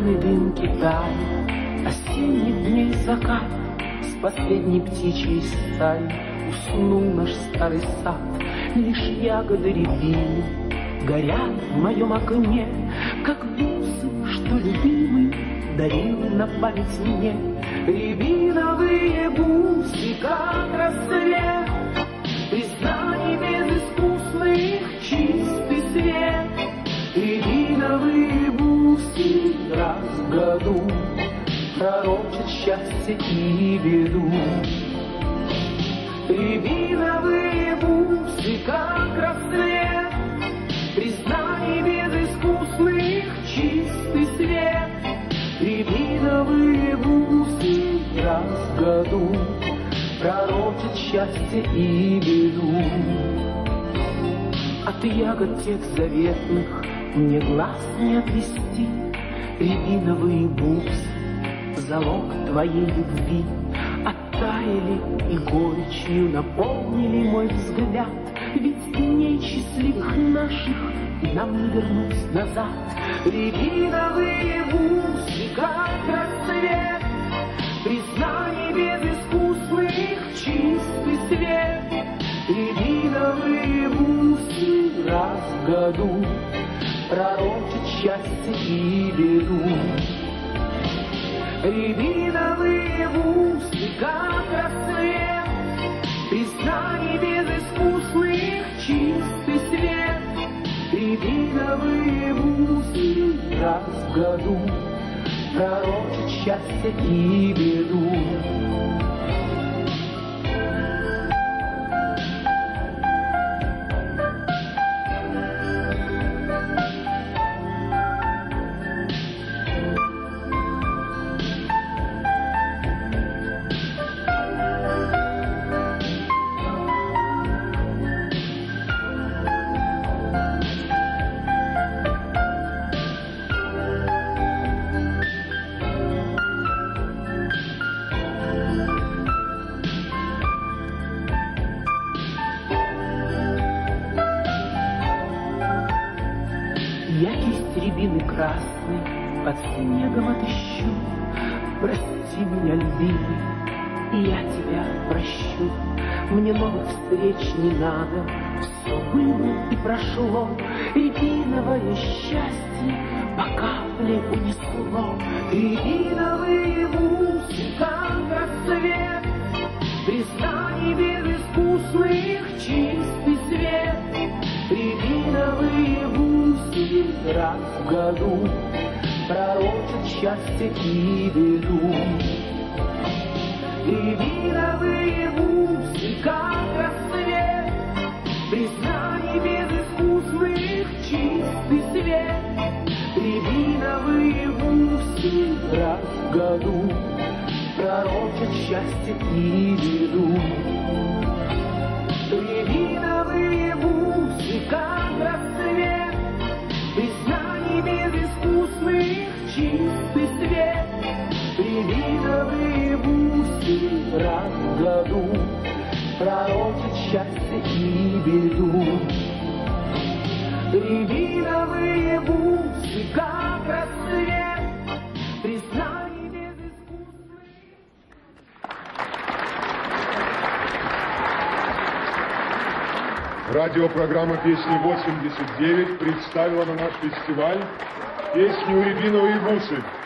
черный дым Китая, осенних дней закат С последней птичьей стаи Уснул наш старый сад, лишь ягоды рябины Горят в моем окне, как бусы, что любимый Дарил на память мне. Рябиновые бусы, как рассвет году. Пророчат счастье и беду. Рябиновые бусы, как рассвет. Признаний безыскусных чистый свет. Рябиновые бусы раз в году. Пророчат счастье и беду. От ягод тех заветных Мне глаз не отвести Рябиновые бусы Залог твоей любви. Оттаяли и горечью Наполнили мой взгляд. Ведь дней счастливых наших Нам не вернуть назад. Рябиновые бусы, как рассвет Признаний безыскусных чистый свет. Рябиновые бусы раз в году Пророчат счастье и беду Рябиновые бусы, как рассвет Признаний безыскусных чистый свет. Рябиновые бусы раз в году Пророчат счастье и беду Я кисть рябины красной под снегом отыщу. Прости меня, любимый, и я тебя прощу. Мне новых встреч не надо, все было и прошло. Рябиновое счастье по капле унесло. Рябиновые бусы, как рассвет, Признаний безыскусных чистый раз в году Пророчат счастье и беду. Рябиновые бусы, как рассвет, Признаний безыскусных чистый свет. Рябиновые бусы раз в году Пророчат счастье и беду. Чистый свет. Рябиновые бусы году Пророчат счастье и беду. Рябиновые бусы, как рассвет, Признаний Радиопрограмма «Песни 89» представила на наш фестиваль песню «Рябиновые бусы».